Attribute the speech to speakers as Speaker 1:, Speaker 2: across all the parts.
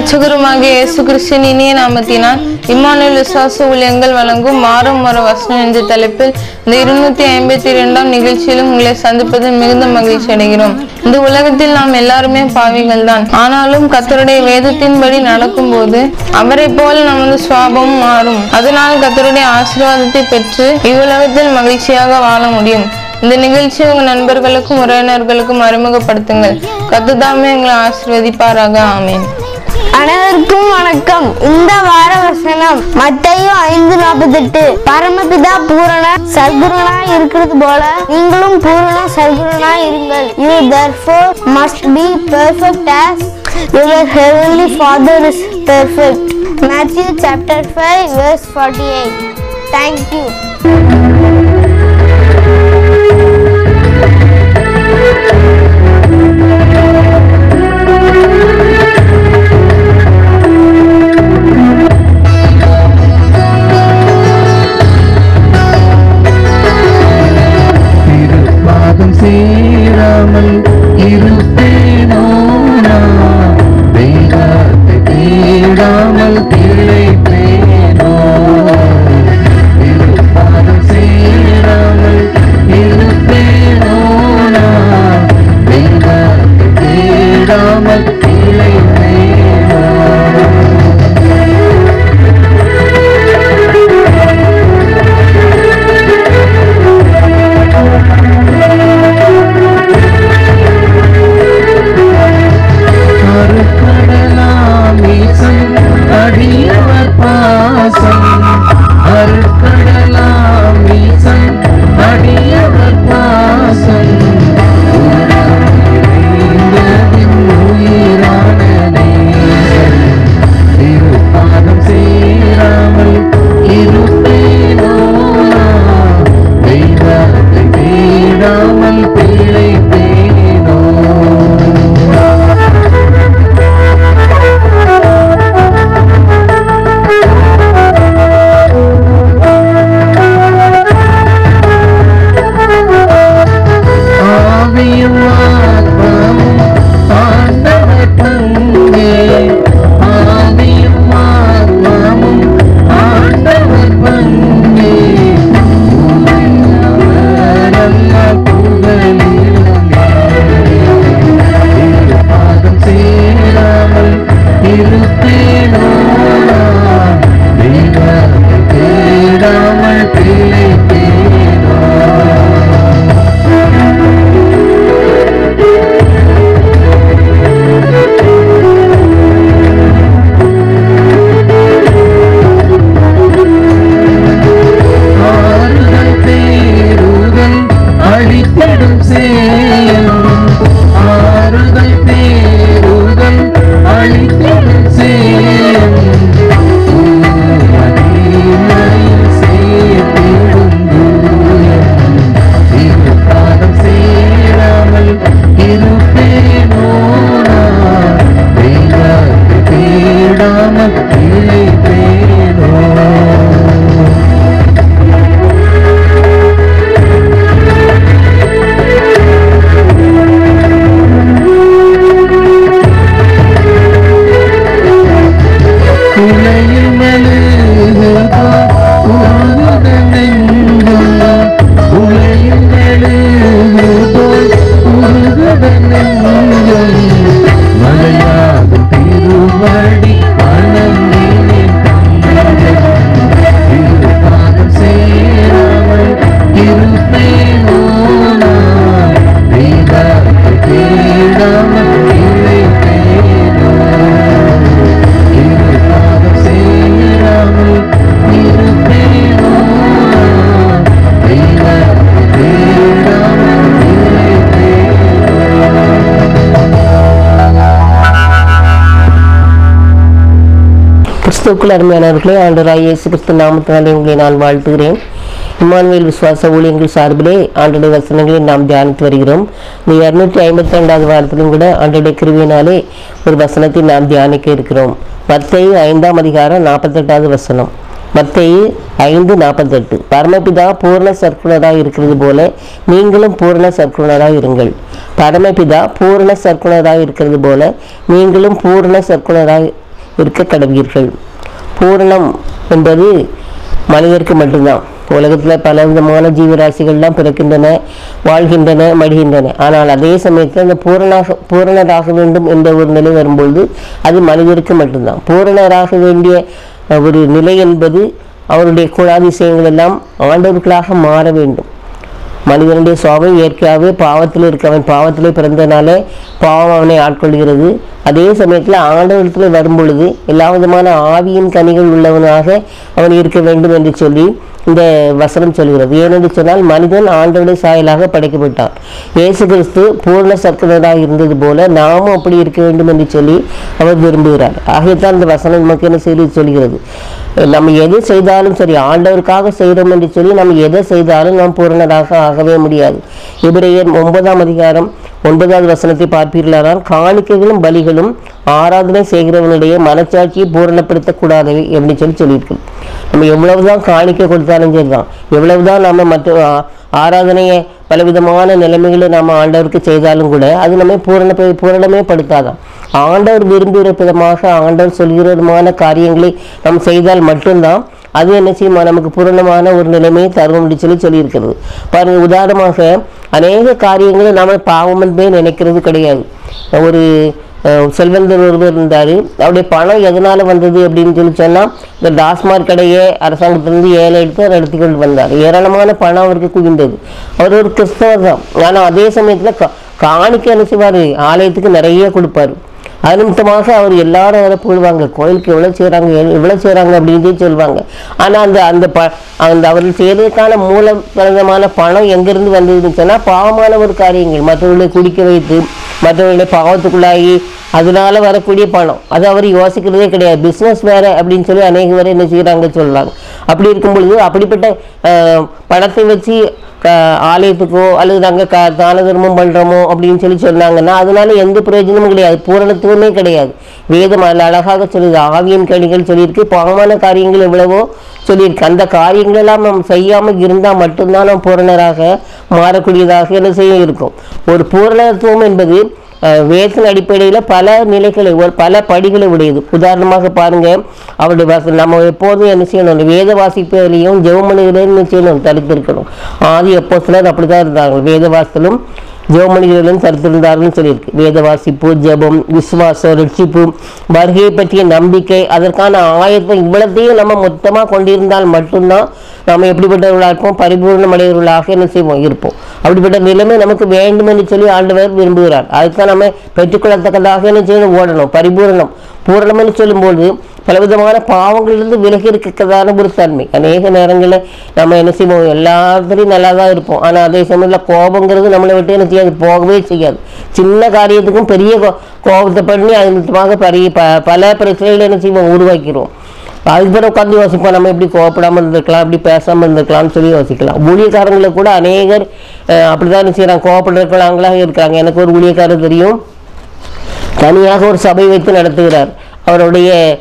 Speaker 1: கத்தரும் அச்சகருமாகிய இயேசு கிறிஸ்தின் இனிய நாமத்தினால் இம்மானுவல் விசுவாச ஊழியங்கள் வழங்கும் மாறும் மர வசனம் என்ற தலைப்பில் இந்த இருநூத்தி ஐம்பத்தி இரண்டாம் நிகழ்ச்சியிலும் உங்களை சந்திப்பதில் மிகுந்த மகிழ்ச்சி அடைகிறோம். இந்த உலகத்தில் நாம் எல்லாருமே பாவிகள் தான். ஆனாலும் கத்தருடைய வேதத்தின்படி நடக்கும் போது அவரை போல நமது சுவாபம் மாறும். அதனால் கத்தருடைய ஆசீர்வாதத்தை பெற்று இவ்வுலகத்தில் மகிழ்ச்சியாக வாழ முடியும். இந்த நிகழ்ச்சி உங்க நண்பர்களுக்கும் உறவினர்களுக்கும் அறிமுகப்படுத்துங்கள். கத்துதாமே எங்களை ஆசிர்வதிப்பாராக. ஆமேன்.
Speaker 2: அனைவருக்கும் வணக்கம் இந்த வார வசனம் மத்தையும் ஐந்து நாற்பத்தெட்டு பரமபிதா பூரண சர்க்குணனா இருக்கிறது போல நீங்களும் பூரண சர்க்குணனா இருங்கள் you
Speaker 3: therefore must be perfect as your heavenly father is perfect Matthew chapter five verse forty eight thank you
Speaker 4: கிறிஸ்துக்குள் அருமையானவர்களே ஆண்டராய் இயேசு கிறிஸ்து நாமத்தினாலே உங்களை நான் வாழ்த்துகிறேன். இம்மானுவேல் விசுவாச ஊழியங்கள் சார்பிலே ஆண்டுடைய வசனங்களை நாம் தியானித்து வருகிறோம். இந்த இருநூற்றி ஐம்பத்தி ரெண்டாவது வாரத்திலும் கூட ஆண்டுடைய கிருவியினாலே ஒரு வசனத்தை நாம் தியானிக்க இருக்கிறோம். மத்தேயு ஐந்தாம் அதிகாரம் நாற்பத்தெட்டாவது வசனம். மத்தேயு ஐந்து நாற்பத்தெட்டு. பரமபிதா பூர்ண சர்க்குணராக இருக்கிறது போல நீங்களும் பூர்ண சர்க்குணராக இருங்கள். பரமபிதா பூரண சர்க்குணராக இருக்கிறது போல நீங்களும் பூரண சர்க்குணராக இருக்க கடவீர்கள் பூரணம் என்பது மனிதருக்கு மட்டும்தான். உலகத்தில் பல விதமான ஜீவராசிகள்லாம் பிறக்கின்றன வாழ்கின்றன மடிகின்றன. ஆனால் அதே சமயத்தில் அந்த பூரணாக பூரணராக வேண்டும் என்ற ஒரு நிலை வரும்பொழுது அது மனிதருக்கு மட்டும்தான். பூரணராக வேண்டிய ஒரு நிலை என்பது அவருடைய குணாதிசயங்கள் எல்லாம் ஆண்டவர்களாக மாற வேண்டும். மனிதனுடைய சுவாபம் இயற்கையாகவே பாவத்தில் இருக்கவன் பாவத்திலே பிறந்தனாலே பாவம் அவனை ஆட்கொள்கிறது. அதே சமயத்தில் ஆண்டவரத்தில் வரும்பொழுது எல்லா விதமான ஆவியின் கனிகள் உள்ளவனாக அவன் இருக்க வேண்டும் என்று சொல்லி இந்த வசனம் சொல்கிறது. ஏனென்று சொன்னால் மனிதன் ஆண்டவனை சாயலாக படைக்கப்பட்டான். இயேசு கிறிஸ்து பூர்ண சர்க்கரராக இருந்தது போல நாமும் அப்படி இருக்க வேண்டும் என்று சொல்லி அவர் விரும்புகிறார். ஆகியத்தான் இந்த வசனம் நமக்கு என்ன செய்தி சொல்கிறது? நம்ம எது செய்தாலும் சரி ஆண்டவருக்காக செய்கிறோம் என்று சொல்லி நம்ம எதை செய்தாலும் நாம் பூரணராக ஆகவே முடியாது. இபிரேயர் ஒன்பதாம் அதிகாரம் ஒன்பதாவது வசனத்தை பார்ப்பீர்களானால் காணிக்கைகளும் பலிகளும் ஆராதனை செய்கிறவனுடைய மனச்சாட்சியை பூரணப்படுத்தக்கூடாதவை எப்படி சொல்லி சொல்லியிருக்கு. நம்ம எவ்வளவுதான் காணிக்கை கொடுத்தாலும் சரிதான். எவ்வளவுதான் நம்ம மற்ற ஆராதனையை பலவிதமான நிலைமைகளை நாம் ஆண்டவருக்கு செய்தாலும் கூட அது நம்மை பூரண பூரணமே படுத்தாதான் ஆண்டவர் விரும்புகிற விதமாக ஆண்டவர் சொல்கிற விதமான காரியங்களை நாம் செய்தால் மட்டும்தான் அது என்ன செய்யுமா? நமக்கு பூரணமான ஒரு நிலைமையை தரும் அப்படின்னு சொல்லி சொல்லியிருக்கிறது. பாருங்க உதாரணமாக அநேக காரியங்களை நாம் பாவம் என்பே நினைக்கிறது கிடையாது. ஒரு செல்வந்தர் ஒருவர் இருந்தார். அவருடைய பணம் எதனால் வந்தது அப்படின்னு சொல்லி சொன்னால் இந்த டாஸ்மாக் கடையை அரசாங்கத்திலிருந்து ஏழை எடுத்து அவர் எடுத்து கொண்டு வந்தார். ஏராளமான பணம் அவருக்கு குவிந்தது. அவர் ஒரு கிறிஸ்தவர் தான். ஆனால் அதே சமயத்தில் கா காணிக்க என்ன செய்வார் ஆலயத்துக்கு நிறைய கொடுப்பாரு. அது நிமித்தமாக அவர் எல்லாரும் அதை போடுவாங்க. கோயிலுக்கு எவ்வளோ செய்கிறாங்க எவ்வளோ செய்கிறாங்க அப்படின்னு சொல்லுவாங்க ஆனால் அந்த அந்த ப அந்த அவர்கள் செய்கிறதுக்கான மூல பிரதமான பணம் எங்கேருந்து வந்ததுன்னு சொன்னால் பாவமான ஒரு காரியங்கள். மற்றவர்களை குடிக்க வைத்து மற்றவர்களை பாவத்துக்குள்ளாகி அதனால வரக்கூடிய பணம். அது அவர் யோசிக்கிறதே கிடையாது. பிஸ்னஸ் வேற அப்படின்னு சொல்லி அநேக பேர் என்ன செய்கிறாங்க சொல்கிறாங்க அப்படி இருக்கும் பொழுது அப்படிப்பட்ட பணத்தை வச்சு க- ஆலயத்துக்கோ அல்லது நாங்கள் க தான தர்மம் பண்ணுறோமோ அப்படின்னு சொல்லி சொன்னாங்கன்னா அதனால எந்த பிரயோஜனமும் கிடையாது. பூரணத்துவமே கிடையாது. வேதம் அதில் அழகாக சொல்லுது. ஆவியின் கணிகள் சொல்லியிருக்கு. பாவமான காரியங்கள் எவ்வளவோ சொல்லியிருக்கு. அந்த காரியங்களெல்லாம் நம்ம நாம் செய்யாமல் இருந்தால் மட்டும்தான் நாம் பூரணராக மாறக்கூடியதாக என்ன செய்ய இருக்கும். ஒரு பூரணத்துவம் என்பது வேதன் வேதத்தின் அடிப்படையில் பல நிலைகளை ஒரு பல படிகளை உடையது. உதாரணமாக பாருங்கள் அவருடைய வாசல் நம்ம எப்போதும் என்ன செய்யணும்? வேத வாசிப்பதிலையும் ஜெவமணிகளையும் என்ன செய்யணும்? தடுத்திருக்கணும். ஆதி எப்போ சிலர் அப்படிதான் இருந்தாங்க. வேத வாசலும் ஜெவமணிகளிலும் தடுத்திருந்தார்கள் சொல்லியிருக்கு. வேத வாசிப்பு ஜெபம் விசுவாசம் ரட்சிப்பு வருகையை பற்றிய நம்பிக்கை அதற்கான ஆயத்தம் இவ்வளத்தையும் நம்ம மொத்தமாக கொண்டிருந்தால் மட்டும்தான் நம்ம எப்படிப்பட்டவர்களாக இருப்போம்? பரிபூர்ணமடைவர்களாக என்ன செய்வோம்? இருப்போம். அப்படிப்பட்ட நிலைமை நமக்கு வேண்டும் என்று சொல்லி ஆண்டவர் விரும்புகிறார். அதுதான் நம்ம பெற்றுக்கொள்ளத்தக்கதாக என்ன செய்யணும்? ஓடணும். பரிபூரணம். பூரணம் என்று சொல்லும்போது பலவிதமான பாவங்களிலிருந்து விலகி இருக்கிறதான ஒரு தன்மை. அநேக நேரங்களில் நம்ம என்ன செய்வோம்? எல்லாத்துலேயும் நல்லா தான் இருப்போம். ஆனால் அதே சமயத்தில் கோபங்கிறது நம்மளை விட்டு என்ன செய்யாது? போகவே செய்யாது. சின்ன காரியத்துக்கும் பெரிய கோ- கோபத்தை பண்ணி அது நிமித்தமாக பெரிய ப பல பிரச்சனைகளை என்ன செய்வோம்? உருவாக்கிடுவோம் அதுக்கு பிறகு உட்காந்து யோசிப்போம். நம்ம எப்படி கோவப்படாமல் இருந்திருக்கலாம் எப்படி பேசாமல் இருந்திருக்கலாம்னு சொல்லி யோசிக்கலாம். ஊழியக்காரங்களை கூட அநேகர் அப்படி தான் செய்கிறாங்க கோவப்படுறவங்களாக இருக்காங்க. எனக்கு ஒரு ஊழியக்காரர் தெரியும். தனியாக ஒரு சபை வைத்து நடத்துகிறார். அவருடைய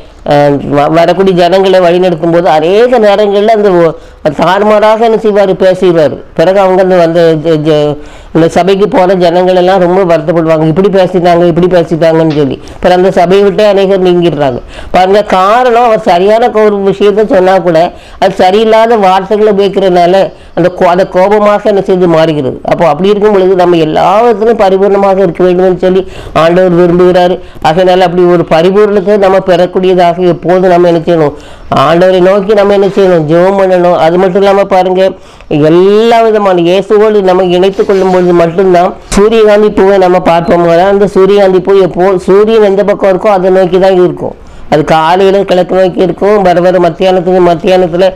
Speaker 4: வ- வரக்கூடிய ஜனங்களை வழிநடத்தும் போது அநேக நேரங்களில் அந்த தார்மாராக தாறுமாறாக என்ன செய்வார்? பேசிடுவார் பிறகு அவங்க அந்த அந்த இந்த சபைக்கு போன ஜனங்கள் எல்லாம் ரொம்ப வருத்தப்படுவாங்க. இப்படி பேசிட்டாங்க இப்படி பேசிட்டாங்கன்னு சொல்லி. பிறகு அந்த சபையை விட்டே அநேகர் நீங்கிடுறாங்க. பாருங்க காரணம் அவர் சரியான ஒரு விஷயத்த சொன்னா கூட அது சரியில்லாத வார்த்தைகளை உபயோகிக்கிறதுனால அந்த கோ- கோபமாக என்ன செய்து மாறுகிறது? அப்போ அப்படி இருக்கும் பொழுது நம்ம எல்லாவற்றிலும் பரிபூர்ணமாக இருக்க வேண்டும்னு சொல்லி ஆண்டவர் விரும்புகிறார். அதனால் அப்படி ஒரு பரிபூர்ணத்தை நம்ம பெறக்கூடியதாக எப்போதும் நம்ம என்ன செய்யணும்? ஆண்டவரை நோக்கி நம்ம என்ன செய்யணும்? ஜெபம் பண்ணணும். அது மட்டும் இல்லாமல் பாருங்க எல்லா விதமான இயேசுவோடு நம்ம இணைத்து கொள்ளும் பொழுது மட்டும்தான் சூரியகாந்தி பூவை நம்ம பார்ப்போம். அந்த சூரியகாந்தி பூ எப்போ சூரியன் எந்த பக்கம் இருக்கோ அதை நோக்கி தான் இருக்கும். அது காலையில் கிழக்கு நோக்கி இருக்கும். வர வர மத்தியானத்துக்கு மத்தியானத்தில்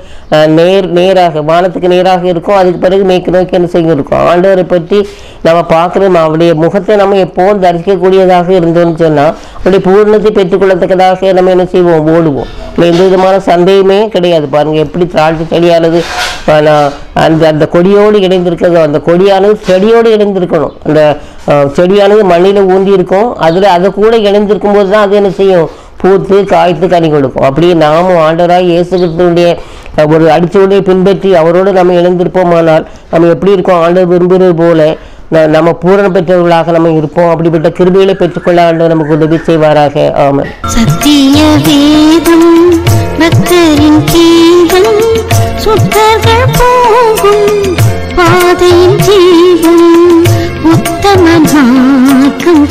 Speaker 4: நேர் நேராக வானத்துக்கு நேராக இருக்கும். அதுக்கு பிறகு மேற்கு நோக்கி என்ன செய்யும் இருக்கும். ஆண்டவரை பற்றி நம்ம பார்க்குறோம் அவருடைய முகத்தை நம்ம எப்போதும் தரிசிக்கக்கூடியதாக இருந்தோம்னு சொன்னால் அவருடைய பூர்ணத்தை பெற்றுக்கொள்ளத்தக்கதாக நம்ம என்ன செய்வோம்? ஓடுவோம். இல்லை எந்த விதமான சந்தேகமே கிடையாது. பாருங்கள் எப்படி திராட்சை செடியானது அந்த அந்த கொடியோடு இணைந்திருக்கிறதோ அந்த கொடியானது செடியோடு இணைந்திருக்கணும். அந்த செடியானது மண்ணில் ஊந்தி இருக்கும் அதில் அதை கூட இணைந்திருக்கும் போது தான் அது என்ன செய்யும்? பூத்து காய்த்து கனி கொடுக்கும். அப்படியே நாமும் ஆண்டவராக இயேசுகிறதுடைய ஒரு அடிச்சோடே பின்பற்றி அவரோடு நம்ம இணைந்திருப்போமானால் நம்ம எப்படி இருக்கோம்? ஆண்டவர் விரும்புகிறது போல நம்ம பூரணம் பெற்றவர்களாக நம்ம இருப்போம். அப்படிப்பட்ட கிருபிகளை பெற்றுக்கொள்ள ஆண்டவர் நமக்கு உதவி செய்வாராக. ஆமாம்
Speaker 5: சத்திய வேதம் பக்தரின் கீதம் சுத்தர்கள் போகும் பாதையின் ஜீவன் உத்தம மார்க்கம்